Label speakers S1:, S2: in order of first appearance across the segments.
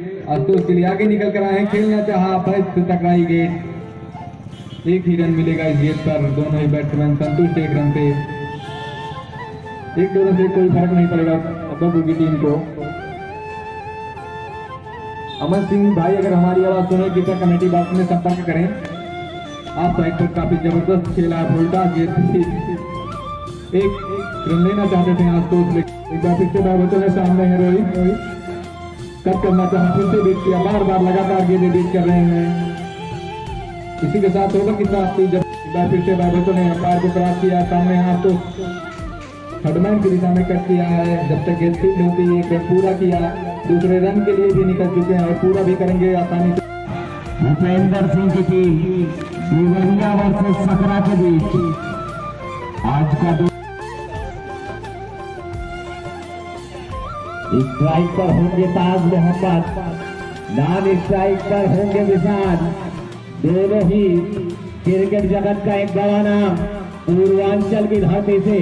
S1: आशुतोष के लिए आगे निकल कर आए खेलना चाहा फ़र्स्ट टकराई गेट एक ही रन मिलेगा इस गेट पर। दोनों ही बैट्समैन संतुष्ट एक रन से। एक दो रन से कोई फ़र्क नहीं पड़ेगा बबू की टीम को। अमन सिंह, भाई, अगर हमारी आवाज़ सुने, कृपया कमेटी बॉक्स में संपर्क करें। आप साइड पर काफ़ी ज़बरदस्त खेला फुलटा गेट एक रन लेना चाहते थे आशुतोष लेकिन एक बार फिर से बाबतों के सामने है रोहित। कट करना चाहा फिर से बीट किया। बार बार लगातार गेंदे बीट कर रहे हैं। इसी के साथ ओवर की समाप्ति जब एक बार फिर से बाबतों ने अंपायर को क्रॉस किया, सामने हाथ तो थर्डमैन की दिशा में कट किया है। जब तक गेंद फ़ील्ड होती है एक पूरा किया। दूसरे रन के लिए भी निकल चुके हैं और पूरा भी करेंगे आसानी से।
S2: भूपेंद्र सिंह की टीम वर्सेस सकरा के बीच। आज का स्ट्राइक पर होंगे ताज मोहम्मद नॉन स्ट्राइक पर होंगे विशाल। दोनों ही क्रिकेट जगत का एक बड़ा नाम, पूर्वांचल की धरती से।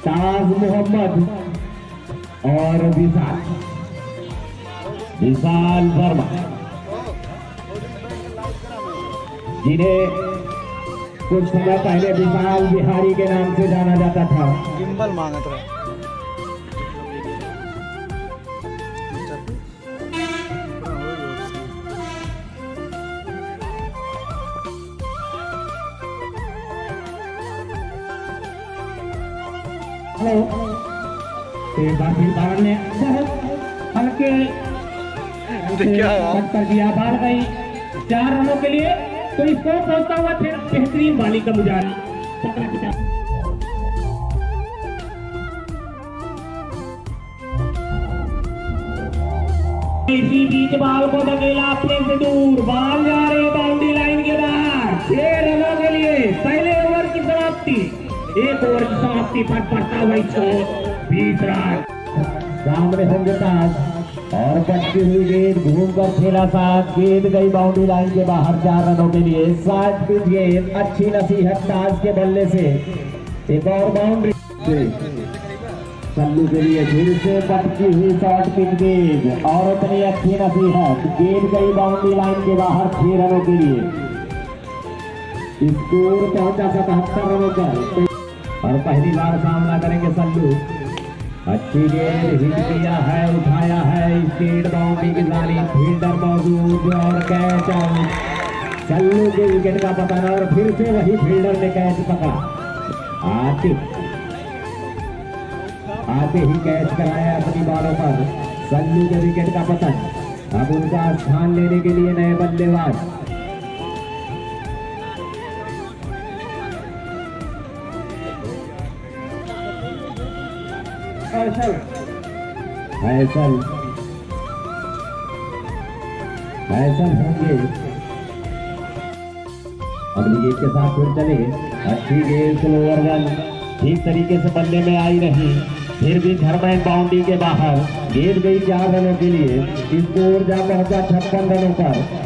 S2: ताज मोहम्मद और विशाल। विशाल वर्मा। जिन्हें कुछ समय पहले विशाल बिहारी के नाम से जाना जाता था।
S3: गिम्बल मांगत
S2: तो एक बार फिर ने बहुत हल्के कट कर दिया बाहर गई। चार रनों के लिए तो इसको पहुँचता हुआ फिर बेहतरीन बाली का के इसी बीच बाल को धकेला अपने से दूर। बाल जा रहे बाउंड्री पर पड़ता होंगे ताज और पटकी हुई गेंद घूम कर खेला साथ। गेंद गई बाउंड्री लाइन के बाहर चार रनों के लिए। सात पिच गेंद, अच्छी नसीहत ताज के बल्ले से। एक और बाउंड्री सल्लू के लिए फिर से पटकी हुई शॉर्ट पिच गेंद। और उतनी अच्छी नसीहत। गेंद गई बाउंड्री लाइन के बाहर छह रनों के लिए। स्कोर पहुँचा सतहत्तर रनों पर। और पहली बार सामना करेंगे सल्लू अच्छी गेंद किया है, उठाया है स्पीड बाउंड्री की जानी फील्डर मौजूद और कैच सल्लू के विकेट का पतन और फिर से वही फील्डर ने कैच पकड़ा। आते आते ही कैच कराया अपनी बॉलों पर। सल्लू के विकेट का पतन अब उनका स्थान लेने के लिए नए बल्लेबाज। होंगे के साथ फिर चले अच्छी गेंद स्लोअर रन ठीक तरीके से बल्ले में आई नहीं फिर भी धर्मैन बाउंड्री के बाहर गेंद गई चार रनों के लिए स्कोर जा पहुँचा छप्पन रनों पर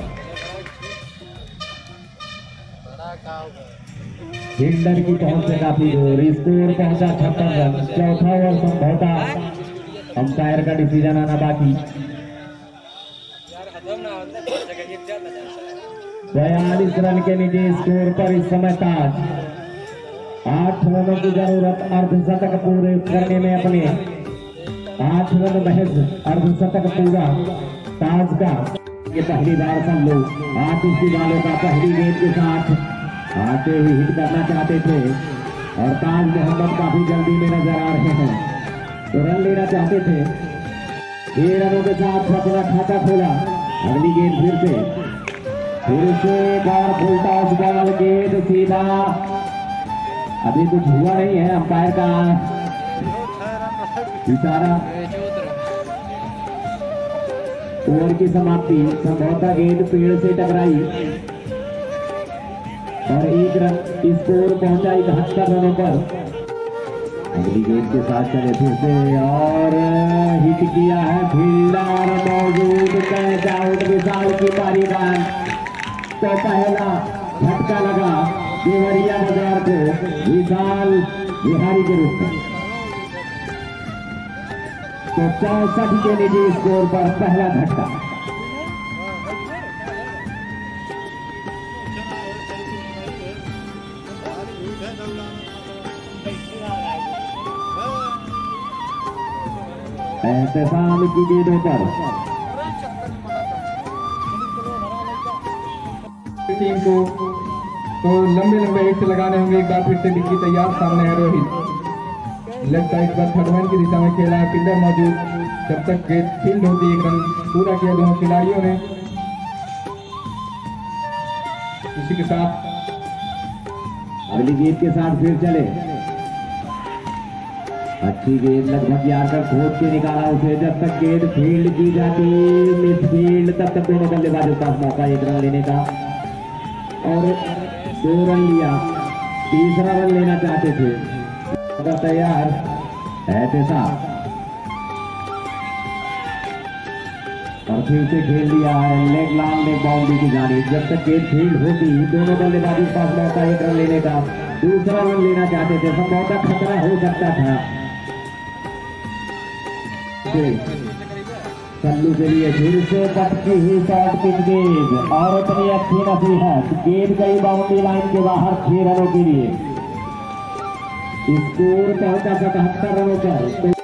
S2: फील्डर की पहुँच से काफ़ी दूर स्कोर पहुँचा छप्पन रन चौथा ओवर समझौता अंपायर का डिसीज़न आना बाकी। बयालीस रन के निजी स्कोर पर इस समय ताज आठ रनों की ज़रूरत अर्धशतक पूरे करने में अपने। आठ रन महज अर्धशतक पूरा। ताज का। ये पहली बार सब लोग आतिश वालों का पहली गेंद के साथ। आते ही हिट करना चाहते थे और ताज मोहम्मद काफ़ी जल्दी में नज़र आ रहे हैं। तो रन लेना चाहते थे। छह रनों के साथ अपना खाता खोला। अगली गेंद फिर से। फिर से एक और फुल टॉस बॉल गेंद सीधा। अभी कुछ हुआ नहीं है अंपायर का। इशारा। ओवर की समाप्ति। संभवतः गेंद पेड़ से टकराई। और एक रन स्कोर पहुँचा इकहत्तर रनों पर अगली गेंद के साथ चले फिर से और हिट किया है फील्डर मौजूद कैच आउट विशाल की पारी बार। तो पहला झटका लगा देवरिया बाज़ार को विशाल बिहारी के रूप में। तो चौसठ के निजी स्कोर पर पहला झटका। एहतसाम की पर
S1: टीम को तो लंबे लंबे हिट लगाने होंगे। एक बार फिर से डिग्गी तैयार सामने है रोहित लेफ़्ट साइड पर थर्ड मैन की दिशा में खेला है फील्डर मौजूद। जब तक गेट फ़ील्ड होती है एक रन पूरा किया दोनों खिलाड़ियों ने। इसी के साथ
S2: अगली गेंद के साथ फिर चले। अच्छी गेंद लगभग यार खोद के निकाला उसे, जब तक गेंद फ़ील्ड की जाती मिड फ़ील्ड तब तक दोनों बल्लेबाजों के मौका एक रन लेने का। और दो रन लिया, तीसरा रन लेना चाहते थे। तैयार एहतसाब और फिर से खेल लिया है लेग लॉन्ग लेग बाउंड्री की जानी। जब तक गेंद फ़ील्ड होती दोनों बल्लेबाजों पास मौका एक रन लेने का। दूसरा रन लेना चाहते थे संभवतः खतरा हो सकता था। सल्लू के लिए फिर से पटकी हुई शॉट पिच गेंद और उतनी अच्छी नसीहत गेंद गई बाउंड्री लाइन के बाहर छह रनों के लिए। स्कोर पहुँचा सतहत्तर रनों पर।